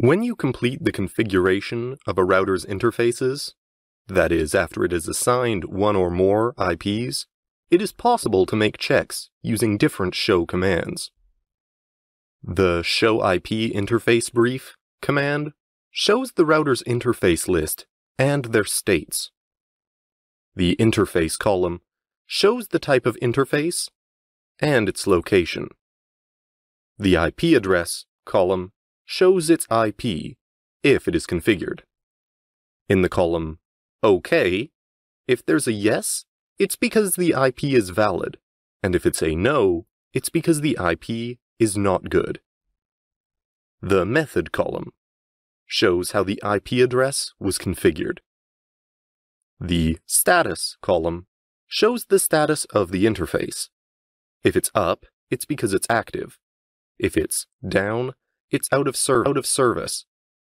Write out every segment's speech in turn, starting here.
When you complete the configuration of a router's interfaces, that is, after it is assigned one or more IPs, it is possible to make checks using different show commands. The show IP interface brief command shows the router's interface list and their states. The interface column shows the type of interface and its location. The IP address column shows its IP if it is configured. In the column OK, if there's a yes, it's because the IP is valid, and if it's a no, it's because the IP is not good. The method column shows how the IP address was configured. The status column shows the status of the interface. If it's up, it's because it's active. If it's down, it's out of, out of service.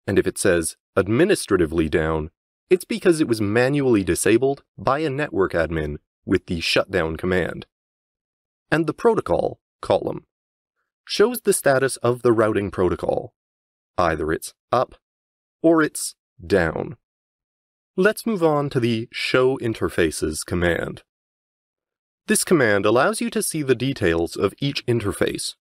And if it says administratively down, it's because it was manually disabled by a network admin with the shutdown command. And the protocol column shows the status of the routing protocol. Either it's up or it's down. Let's move on to the Show Interfaces command. This command allows you to see the details of each interface,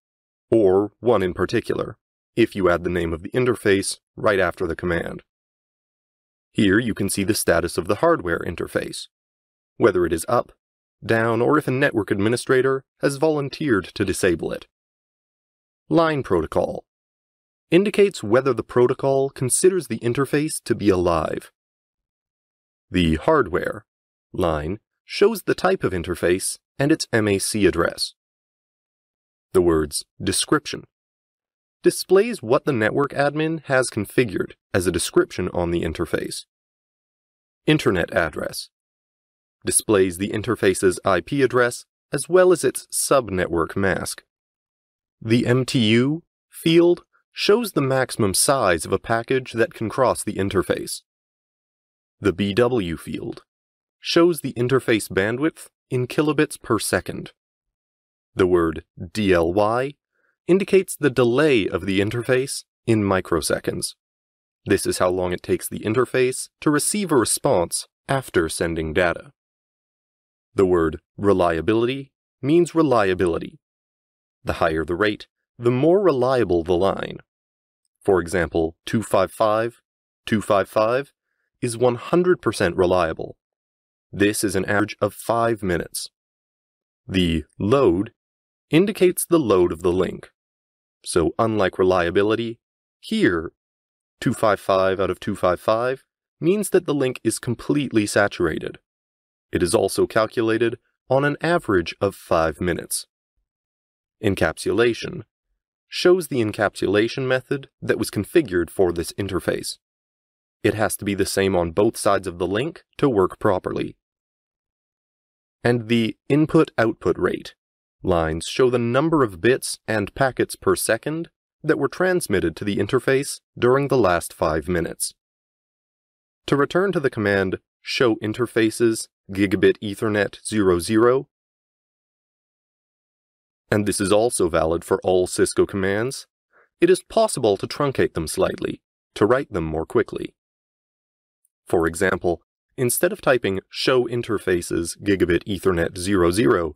or one in particular if you add the name of the interface right after the command. Here you can see the status of the hardware interface, whether it is up, down, or if a network administrator has volunteered to disable it. Line Protocol indicates whether the protocol considers the interface to be alive. The hardware line shows the type of interface and its MAC address. The words description displays what the network admin has configured as a description on the interface. Internet address displays the interface's IP address as well as its subnetwork mask. The MTU field shows the maximum size of a package that can cross the interface. The BW field shows the interface bandwidth in kilobits per second. The word DLY indicates the delay of the interface in microseconds. This is how long it takes the interface to receive a response after sending data. The word reliability means reliability. The higher the rate, the more reliable the line. For example, 255, 255 is 100% reliable. This is an average of 5 minutes. The load indicates the load of the link. So unlike reliability, here 255 out of 255 means that the link is completely saturated. It is also calculated on an average of 5 minutes. Encapsulation shows the encapsulation method that was configured for this interface. It has to be the same on both sides of the link to work properly. And the input-output rate Lines show the number of bits and packets per second that were transmitted to the interface during the last 5 minutes. To return to the command show interfaces gigabit ethernet 00, and this is also valid for all Cisco commands, it is possible to truncate them slightly, to write them more quickly. For example, instead of typing show interfaces gigabit ethernet 00,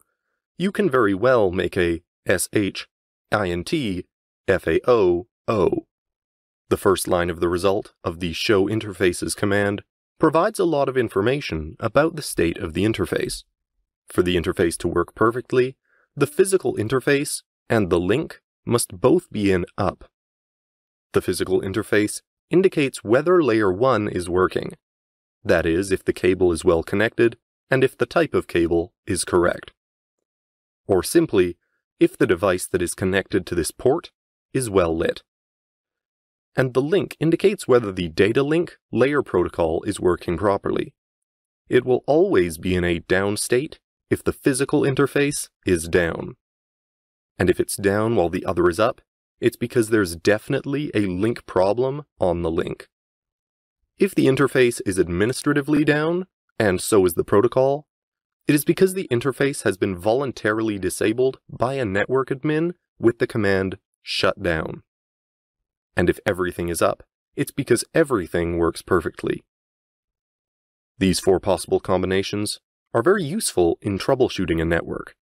you can very well make a SH, INT, FAO, O. The first line of the result of the show interfaces command provides a lot of information about the state of the interface. For the interface to work perfectly, the physical interface and the link must both be in up. The physical interface indicates whether layer 1 is working. That is, if the cable is well connected and if the type of cable is correct or simply, if the device that is connected to this port is well lit. And the link indicates whether the data link layer protocol is working properly. It will always be in a down state if the physical interface is down. And if it's down while the other is up, it's because there's definitely a link problem on the link. If the interface is administratively down, and so is the protocol, It is because the interface has been voluntarily disabled by a network admin with the command shutdown. And if everything is up, it's because everything works perfectly. These four possible combinations are very useful in troubleshooting a network.